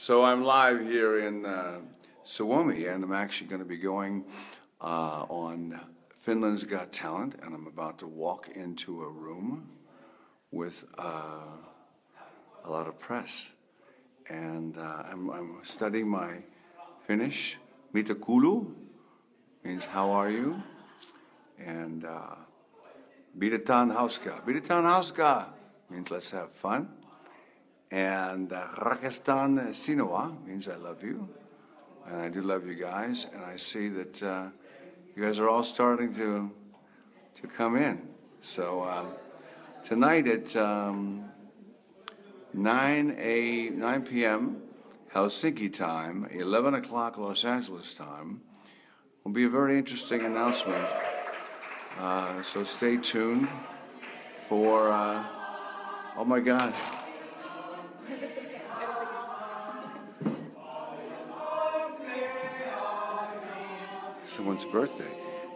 So I'm live here in uh, Suomi, and I'm actually going to be going uh, on Finland's Got Talent, and I'm about to walk into a room with uh, a lot of press. And uh, I'm, I'm studying my Finnish. Mitä kuuluu means how are you? And uh, Pidetään hauskaa. Pidetään hauskaa means let's have fun. And uh, rakastan sinua means I love you. And I do love you guys. And I see that uh, you guys are all starting to, to come in. So um, tonight at um, 9, a, 9 p.m. Helsinki time, 11 o'clock Los Angeles time, will be a very interesting announcement. Uh, so stay tuned for, uh, oh my God. Someone's birthday.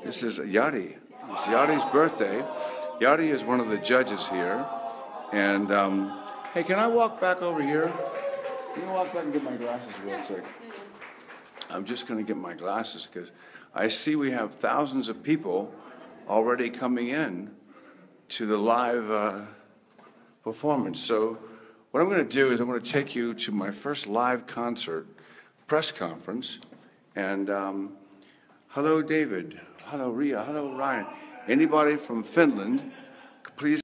This is Yadi. It's Yadi's birthday. Yadi is one of the judges here. And um, hey, can I walk back over here? Can you walk back and get my glasses real quick? I'm just going to get my glasses because I see we have thousands of people already coming in to the live uh, performance. So, what I'm going to do is I'm going to take you to my first live concert press conference. And um, hello, David. Hello, Ria. Hello, Ryan. Anybody from Finland, please.